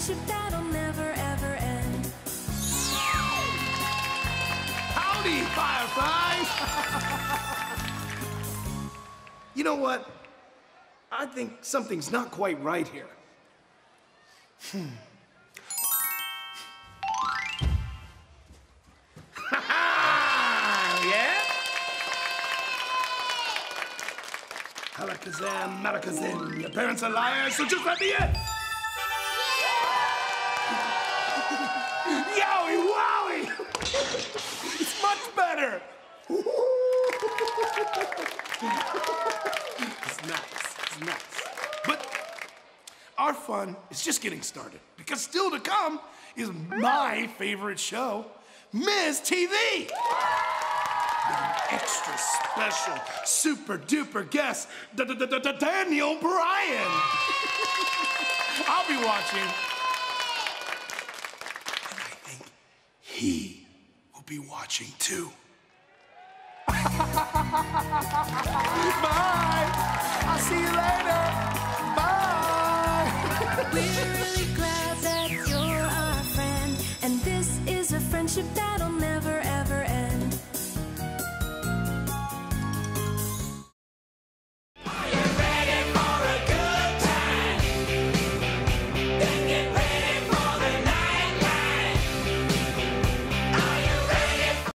friendship that'll never ever end. Howdy, Fireflies! you know what? I think something's not quite right here. Hmm. yeah? Alakazam, Malakazam, your parents are liars, so just let me in! Better! it's nice, it's nice. But our fun is just getting started because still to come is my favorite show, Miz TV! Extra special, super duper guest, D- D- D- D- Daniel Bryan! I'll be watching. And I think he will be watching too. We're really glad that you're our friend, and this is a friendship that'll never end.